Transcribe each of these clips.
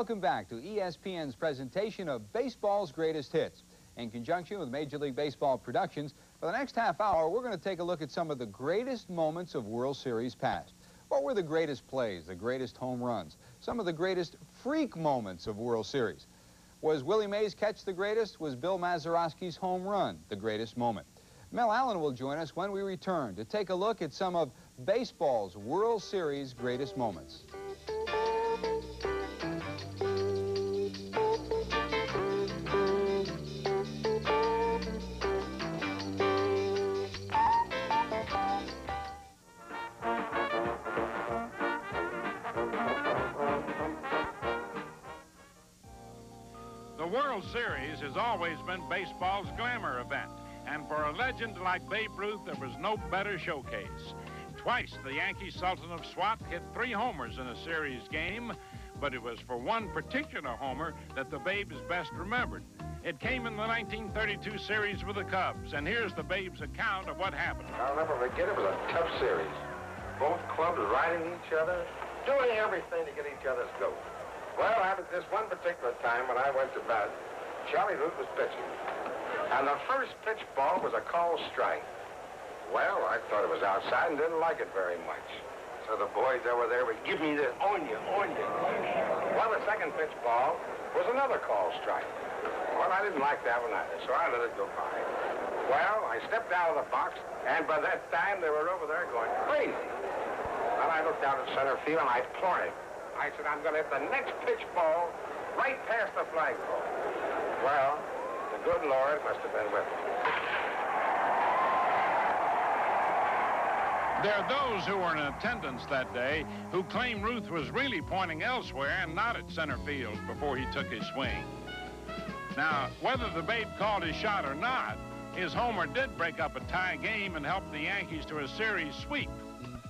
Welcome back to ESPN's presentation of Baseball's Greatest Hits. In conjunction with Major League Baseball Productions, for the next half hour, we're going to take a look at some of the greatest moments of World Series past. What were the greatest plays, the greatest home runs, some of the greatest freak moments of World Series? Was Willie Mays' catch the greatest? Was Bill Mazeroski's home run the greatest moment? Mel Allen will join us when we return to take a look at some of baseball's World Series greatest moments. World Series has always been baseball's glamour event. And for a legend like Babe Ruth, there was no better showcase. Twice, the Yankee Sultan of SWAT hit three homers in a series game, but it was for one particular homer that the Babe is best remembered. It came in the 1932 series with the Cubs, and here's the Babe's account of what happened. I'll never forget it. Was a tough series. Both clubs riding each other, doing everything to get each other's goat. Well, after this one particular time when I went to bat, Charlie Root was pitching. And the first pitch ball was a call strike. Well, I thought it was outside and didn't like it very much. So the boys over there would give me this on you, on you. Well, the second pitch ball was another call strike. Well, I didn't like that one either, so I let it go by. Well, I stepped out of the box, and by that time, they were over there going crazy. Well, I looked out at center field, and I pointed. I said, I'm going to hit the next pitch ball right past the flagpole. Well, the good Lord must have been with me. There are those who were in attendance that day who claim Ruth was really pointing elsewhere and not at center field before he took his swing. Now, whether the Babe called his shot or not, his homer did break up a tie game and help the Yankees to a series sweep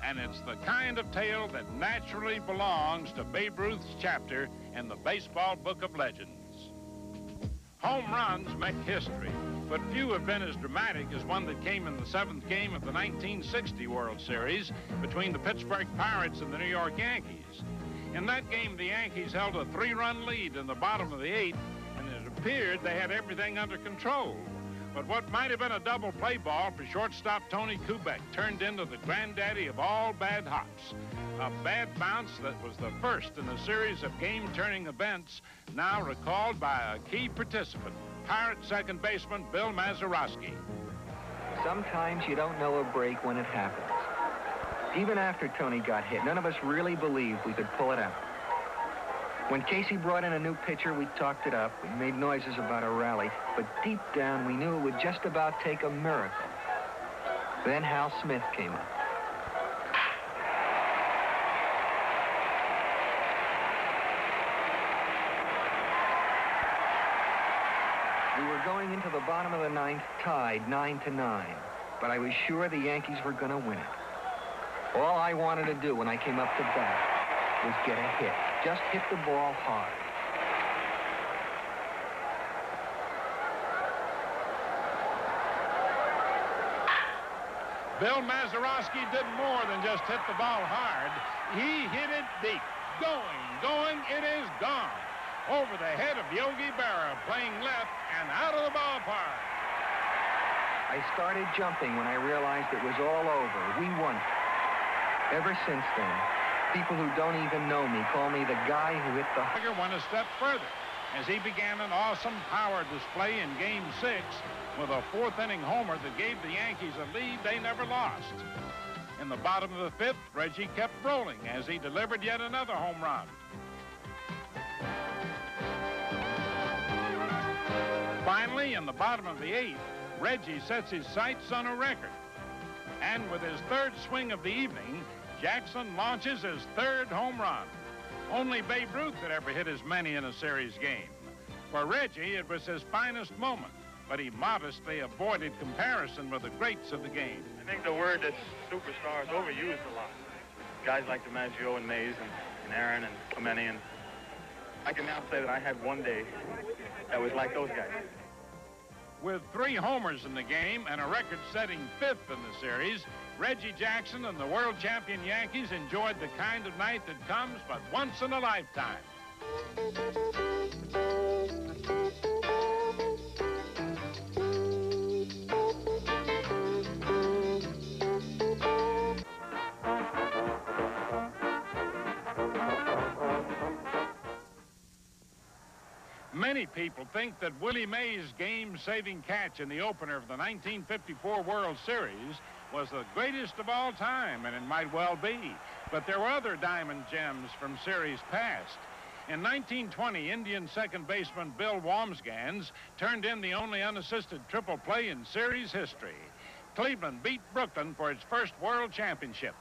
and it's the kind of tale that naturally belongs to Babe Ruth's chapter in the Baseball Book of Legends. Home runs make history, but few have been as dramatic as one that came in the seventh game of the 1960 World Series between the Pittsburgh Pirates and the New York Yankees. In that game, the Yankees held a three-run lead in the bottom of the eighth, and it appeared they had everything under control. But what might have been a double play ball for shortstop Tony Kubek turned into the granddaddy of all bad hops. A bad bounce that was the first in a series of game-turning events now recalled by a key participant, Pirate second baseman Bill Mazeroski. Sometimes you don't know a break when it happens. Even after Tony got hit, none of us really believed we could pull it out. When Casey brought in a new pitcher, we talked it up. We made noises about a rally, but deep down we knew it would just about take a miracle. Then Hal Smith came up. We were going into the bottom of the ninth, tied nine to nine, but I was sure the Yankees were going to win it. All I wanted to do when I came up to bat was get a hit. Just hit the ball hard. Bill Mazeroski did more than just hit the ball hard. He hit it deep. Going, going, it is gone. Over the head of Yogi Berra, playing left and out of the ballpark. I started jumping when I realized it was all over. We won. Ever since then, People who don't even know me call me the guy who hit the... Tiger went a step further as he began an awesome power display in Game 6 with a fourth-inning homer that gave the Yankees a lead they never lost. In the bottom of the fifth, Reggie kept rolling as he delivered yet another home run. Finally, in the bottom of the eighth, Reggie sets his sights on a record. And with his third swing of the evening, Jackson launches his third home run. Only Babe Ruth had ever hit as many in a series game. For Reggie, it was his finest moment, but he modestly avoided comparison with the greats of the game. I think the word that superstar is overused a lot. Guys like DiMaggio and Mays and, and Aaron and Clemente, and I can now say that I had one day that was like those guys. With three homers in the game and a record-setting fifth in the series, Reggie Jackson and the world champion Yankees enjoyed the kind of night that comes but once in a lifetime. Many people think that Willie Mays' game-saving catch in the opener of the 1954 World Series was the greatest of all time, and it might well be. But there were other diamond gems from series past. In 1920, Indian second baseman Bill Wambsganss turned in the only unassisted triple play in series history. Cleveland beat Brooklyn for its first world championship.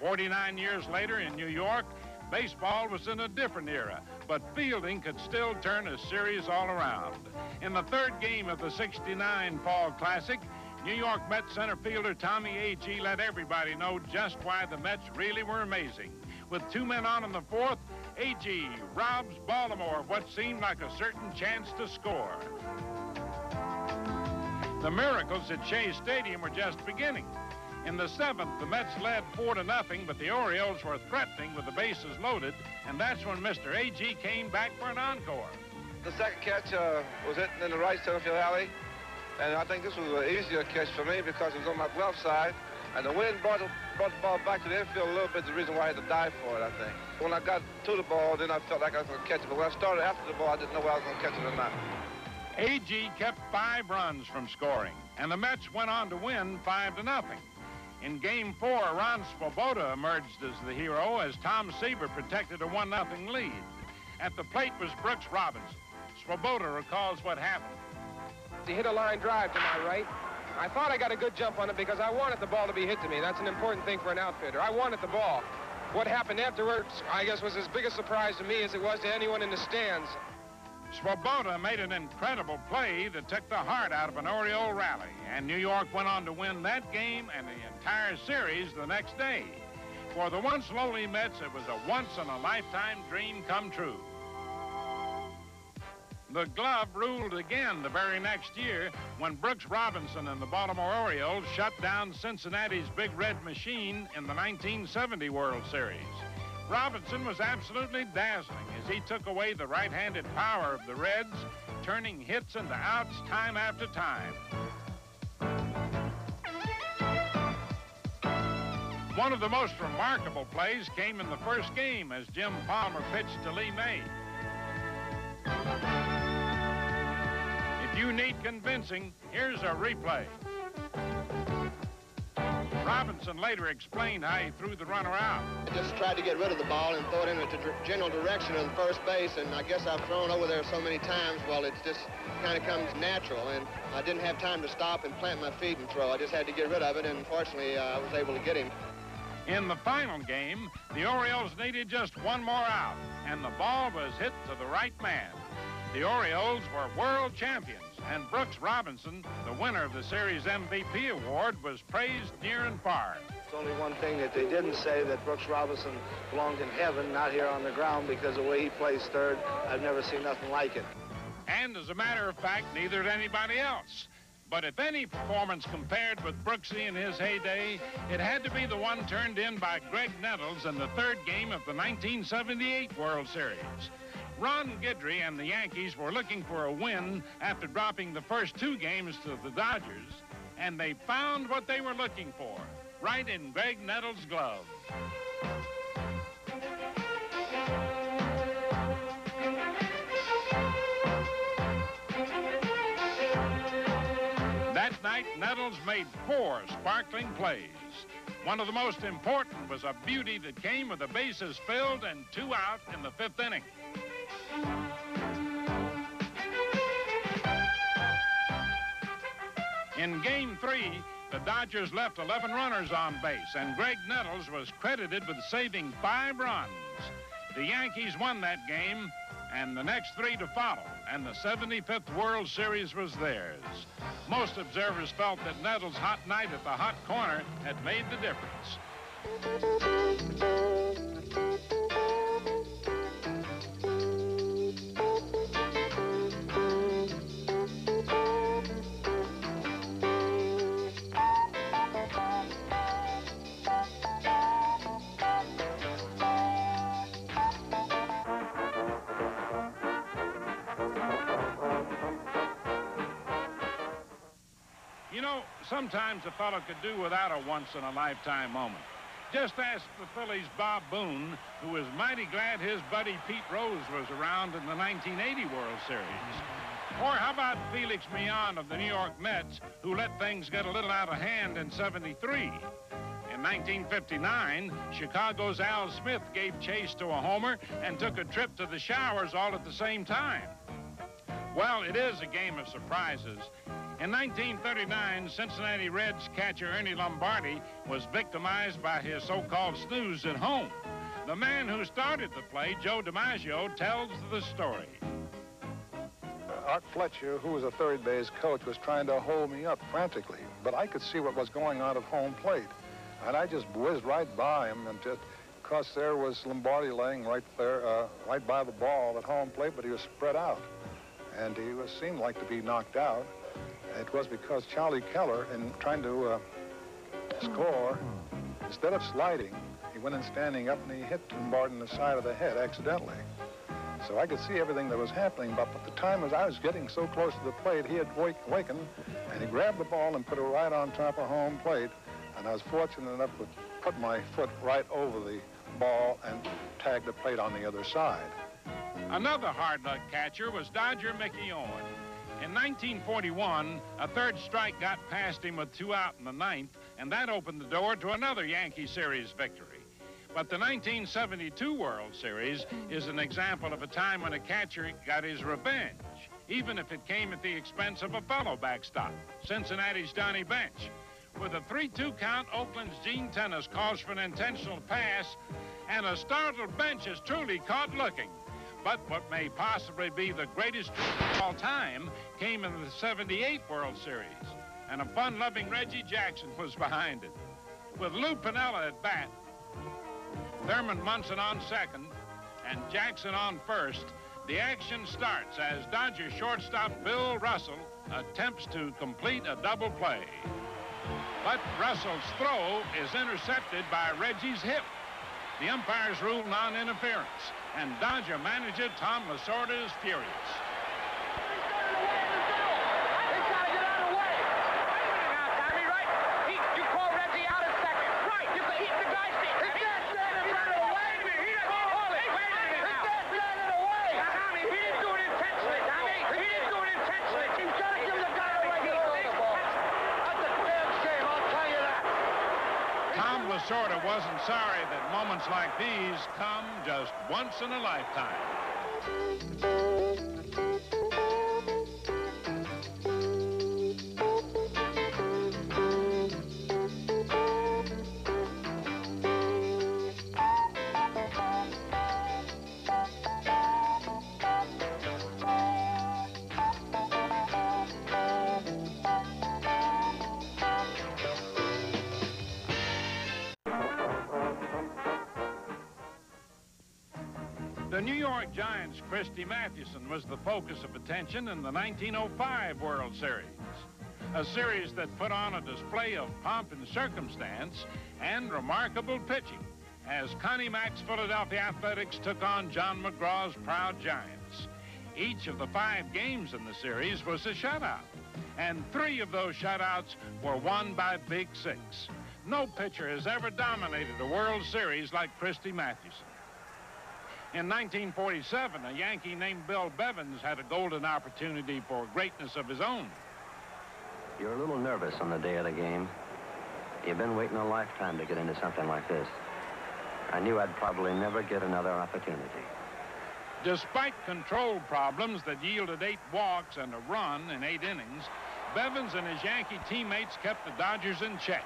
49 years later in New York, baseball was in a different era, but fielding could still turn a series all around. In the third game of the 69 Fall Classic, New York Mets center fielder Tommy Agee let everybody know just why the Mets really were amazing. With two men on in the fourth, Agee robs Baltimore of what seemed like a certain chance to score. The miracles at Shea Stadium were just beginning. In the seventh, the Mets led four to nothing, but the Orioles were threatening with the bases loaded, and that's when Mr. Agee came back for an encore. The second catch uh, was hit in the right center field alley, and I think this was an easier catch for me because it was on my glove side, and the wind brought the, brought the ball back to the infield a little bit, the reason why I had to dive for it, I think. When I got to the ball, then I felt like I was going to catch it, but when I started after the ball, I didn't know whether I was going to catch it or not. Agee kept five runs from scoring, and the Mets went on to win five to nothing. In game four, Ron Swoboda emerged as the hero as Tom Seaver protected a 1-0 lead. At the plate was Brooks Robinson. Swoboda recalls what happened. He hit a line drive to my right. I thought I got a good jump on it because I wanted the ball to be hit to me. That's an important thing for an outfitter. I wanted the ball. What happened afterwards, I guess, was as big a surprise to me as it was to anyone in the stands. Swoboda made an incredible play that took the heart out of an Oriole rally, and New York went on to win that game and the entire series the next day. For the once lowly Mets, it was a once-in-a-lifetime dream come true. The glove ruled again the very next year when Brooks Robinson and the Baltimore Orioles shut down Cincinnati's Big Red Machine in the 1970 World Series. Robinson was absolutely dazzling as he took away the right-handed power of the Reds, turning hits into outs time after time. One of the most remarkable plays came in the first game as Jim Palmer pitched to Lee May. You need convincing, here's a replay. Robinson later explained how he threw the runner out. I just tried to get rid of the ball and throw it in the general direction of the first base, and I guess I've thrown over there so many times, well, it just kind of comes natural, and I didn't have time to stop and plant my feet and throw. I just had to get rid of it, and fortunately, uh, I was able to get him. In the final game, the Orioles needed just one more out, and the ball was hit to the right man. The Orioles were world champions and Brooks Robinson, the winner of the Series MVP award, was praised near and far. It's only one thing that they didn't say, that Brooks Robinson belonged in heaven, not here on the ground, because the way he plays third, I've never seen nothing like it. And as a matter of fact, neither did anybody else. But if any performance compared with Brooksy in his heyday, it had to be the one turned in by Graig Nettles in the third game of the 1978 World Series. Ron Guidry and the Yankees were looking for a win after dropping the first two games to the Dodgers, and they found what they were looking for, right in Graig Nettles' glove. That night, Nettles made four sparkling plays. One of the most important was a beauty that came with the bases filled and two out in the fifth inning. In game three, the Dodgers left 11 runners on base, and Graig Nettles was credited with saving five runs. The Yankees won that game, and the next three to follow, and the 75th World Series was theirs. Most observers felt that Nettles' hot night at the hot corner had made the difference. Sometimes a fellow could do without a once-in-a-lifetime moment. Just ask the Phillies' Bob Boone, who was mighty glad his buddy Pete Rose was around in the 1980 World Series. Or how about Felix Millan of the New York Mets, who let things get a little out of hand in 73? In 1959, Chicago's Al Smith gave chase to a homer and took a trip to the showers all at the same time. Well, it is a game of surprises. In 1939, Cincinnati Reds catcher Ernie Lombardi was victimized by his so-called snooze at home. The man who started the play, Joe DiMaggio, tells the story. Art Fletcher, who was a third base coach, was trying to hold me up frantically, but I could see what was going on at home plate. And I just whizzed right by him and just, because there was Lombardi laying right there, uh, right by the ball at home plate, but he was spread out. And he was, seemed like to be knocked out. It was because Charlie Keller, in trying to uh, score, instead of sliding, he went in standing up and he hit Lombardi in the side of the head accidentally. So I could see everything that was happening, but at the time as I was getting so close to the plate, he had wakened, and he grabbed the ball and put it right on top of home plate, and I was fortunate enough to put my foot right over the ball and tag the plate on the other side. Another hard luck catcher was Dodger Mickey Owen. In 1941, a third strike got past him with two out in the ninth, and that opened the door to another Yankee Series victory. But the 1972 World Series is an example of a time when a catcher got his revenge, even if it came at the expense of a fellow backstop, Cincinnati's Johnny Bench. With a 3-2 count, Oakland's Gene Tenace calls for an intentional pass, and a startled Bench is truly caught looking. But what may possibly be the greatest of all time came in the 78 World Series, and a fun-loving Reggie Jackson was behind it. With Lou Piniella at bat, Thurman Munson on second, and Jackson on first, the action starts as Dodger shortstop Bill Russell attempts to complete a double play. But Russell's throw is intercepted by Reggie's hip. The umpires rule non-interference, and Dodger manager Tom Lasorda is furious. Tom Lasorda wasn't sorry that moments like these come once in a lifetime. The New York Giants' Christy Mathewson was the focus of attention in the 1905 World Series. A series that put on a display of pomp and circumstance and remarkable pitching as Connie Mack's Philadelphia Athletics took on John McGraw's proud Giants. Each of the five games in the series was a shutout, and three of those shutouts were won by Big Six. No pitcher has ever dominated a World Series like Christy Mathewson. In 1947, a Yankee named Bill Bevens had a golden opportunity for greatness of his own. You're a little nervous on the day of the game. You've been waiting a lifetime to get into something like this. I knew I'd probably never get another opportunity. Despite control problems that yielded eight walks and a run in eight innings, Bevens and his Yankee teammates kept the Dodgers in check.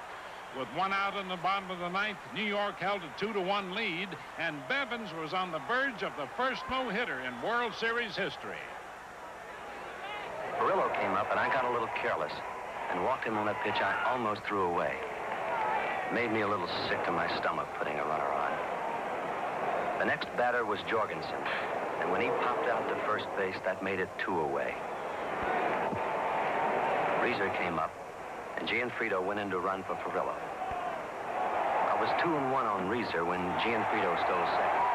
With one out in the bottom of the ninth, New York held a two to one lead, and Bevens was on the verge of the first no-hitter in World Series history. Furillo came up, and I got a little careless and walked him on a pitch I almost threw away. Made me a little sick to my stomach putting a runner on. The next batter was Jorgensen, and when he popped out to first base, that made it two away. Reiser came up, and Gionfriddo went in to run for Furillo. I was two and one on Reiser when Gionfriddo stole second,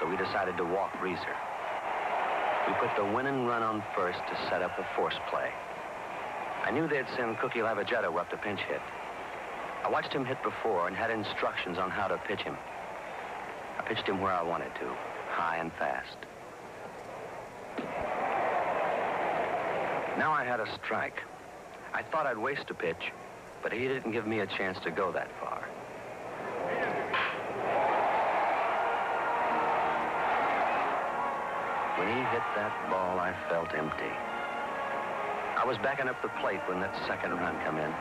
so we decided to walk Reiser. We put the winning run on first to set up a force play. I I knew they'd send Cookie Lavagetto up to pinch hit. I watched him hit before and had instructions on how to pitch him. I pitched him where I wanted to, high and fast. Now I had a strike. I thought I'd waste a pitch, but he didn't give me a chance to go that far. When he hit that ball, I felt empty. I was backing up the plate when that second run come in.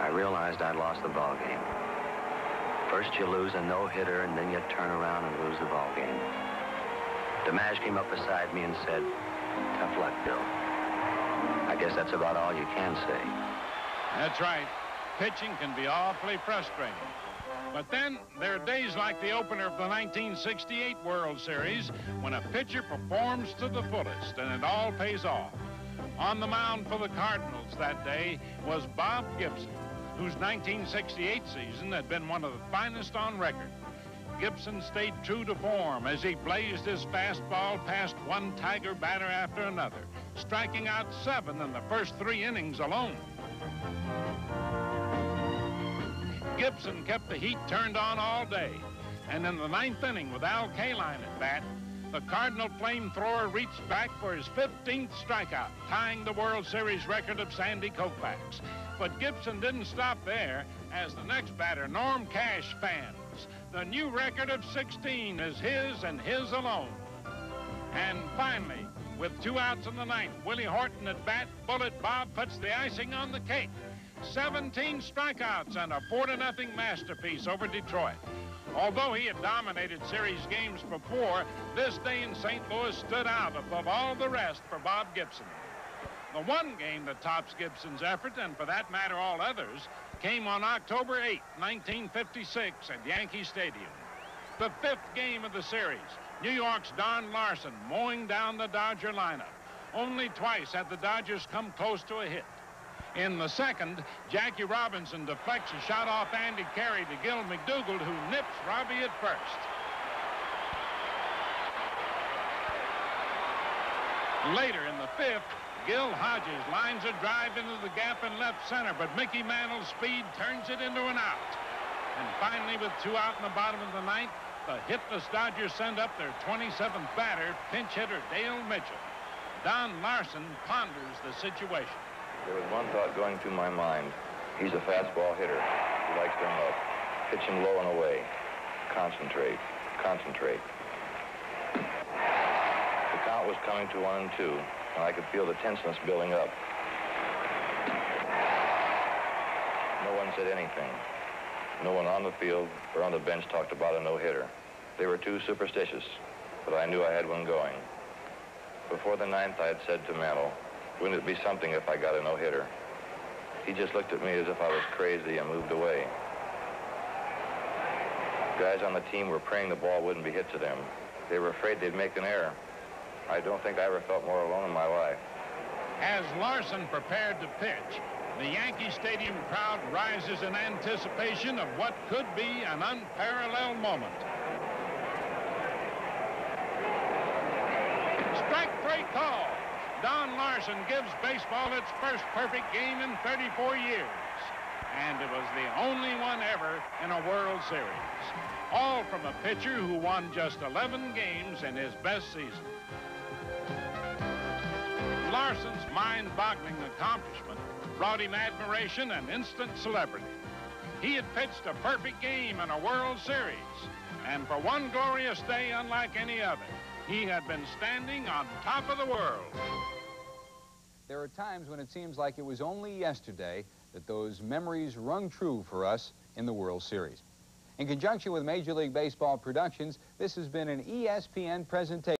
I realized I'd lost the ball game. First you lose a no-hitter, and then you turn around and lose the ball game. DiMaggio came up beside me and said, tough luck, Bill. I guess that's about all you can say. That's right. Pitching can be awfully frustrating. But then there are days like the opener of the 1968 World Series when a pitcher performs to the fullest and it all pays off. On the mound for the Cardinals that day was Bob Gibson, whose 1968 season had been one of the finest on record. Gibson stayed true to form as he blazed his fastball past one Tiger batter after another, striking out seven in the first three innings alone. Gibson kept the heat turned on all day, and in the ninth inning with Al Kaline at bat, the Cardinal flamethrower reached back for his 15th strikeout, tying the World Series record of Sandy Koufax. But Gibson didn't stop there, as the next batter, Norm Cash, fans. The new record of 16 is his and his alone. And finally, with two outs in the ninth, Willie Horton at bat, Bullet Bob puts the icing on the cake. 17 strikeouts and a 4 to nothing masterpiece over Detroit. Although he had dominated series games before, this day in St. Louis stood out above all the rest for Bob Gibson. The one game that tops Gibson's effort, and for that matter all others, came on October 8, 1956 at Yankee Stadium. The fifth game of the series, New York's Don Larsen mowing down the Dodger lineup. Only twice had the Dodgers come close to a hit. In the second, Jackie Robinson deflects a shot off Andy Carey to Gil McDougald, who nips Robbie at first. Later in the fifth, Gil Hodges lines a drive into the gap in left center, but Mickey Mantle's speed turns it into an out. And finally, with two out in the bottom of the ninth, the hitless Dodgers send up their 27th batter, pinch hitter Dale Mitchell. Don Larsen ponders the situation. There was one thought going through my mind. He's a fastball hitter. He likes them up. Pitch him low and away. Concentrate. Concentrate. The count was coming to one and two, and I could feel the tenseness building up. No one said anything. No one on the field or on the bench talked about a no-hitter. They were too superstitious, but I knew I had one going. Before the ninth, I had said to Mantle, wouldn't it be something if I got a no-hitter? He just looked at me as if I was crazy and moved away. Guys on the team were praying the ball wouldn't be hit to them. They were afraid they'd make an error. I don't think I ever felt more alone in my life. As Larsen prepared to pitch, the Yankee Stadium crowd rises in anticipation of what could be an unparalleled moment. Strike three call. Don Larsen gives baseball its first perfect game in 34 years. And it was the only one ever in a World Series. All from a pitcher who won just 11 games in his best season. Larsen's mind-boggling accomplishment brought him admiration and instant celebrity. He had pitched a perfect game in a World Series. And for one glorious day unlike any other, he had been standing on top of the world. There are times when it seems like it was only yesterday that those memories rung true for us in the World Series. In conjunction with Major League Baseball Productions, this has been an ESPN presentation.